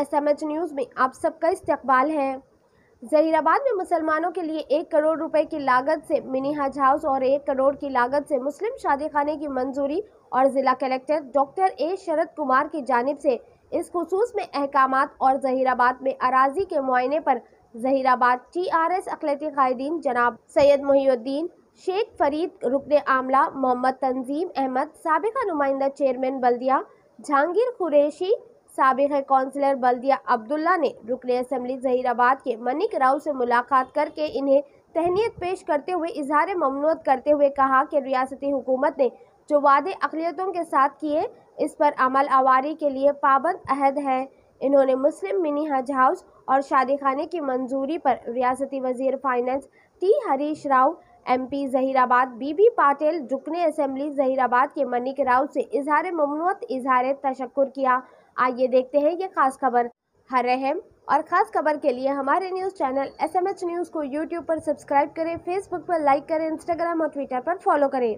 H news में आप सबका इस्तकबाल है। जहीराबाद में मुसलमानों के लिए एक करोड़ रुपए की लागत से मिनी हज हाउस और एक करोड़ की लागत से मुस्लिम शादी खाने की मंजूरी और ज़िला collector doctor A Sharad Kumar की जानब से इस खसूस में अहकाम और जहीराबाद में अराजी के मुआयने पर जहीराबाद टी आर एस अकलती कायदीन जनाब सैयद मोहुद्दीन शेख फरीद, रुकन आमला, मोहम्मद तंजीम अहमद, सबका नुमाइंदा चेयरमैन बल्दिया, जहांगीर कुरैशी सबक कौंसलर बल्दिया अब्दुल्ला ने रुकन असम्बली जहीराबाद के मनिक राव से मुलाकात करके इन्हें तहनीत पेश करते हुए इजहार ममनूत करते हुए कहा कि रियासती हुकूमत ने जो वादे अकलीतों के साथ किए, इस पर अमल आवारी के लिए पाबंद अहद है। इन्होंने मुस्लिम मिनी हज हाउस और शादी खाने की मंजूरी पर रियासती वज़ीर finance T Harish Rao MP Zaheerabad BB Patil रुकन असम्बली जहीराबाद के मनिक राव से इजहार ममनूत इजहार तशक्र किया। आइए देखते हैं ये खास खबर। हर अहम और ख़ास खबर के लिए हमारे news channel S M H news को यूट्यूब पर सब्सक्राइब करें फेसबुक पर लाइक करें इंस्टाग्राम और ट्विटर पर फॉलो करें।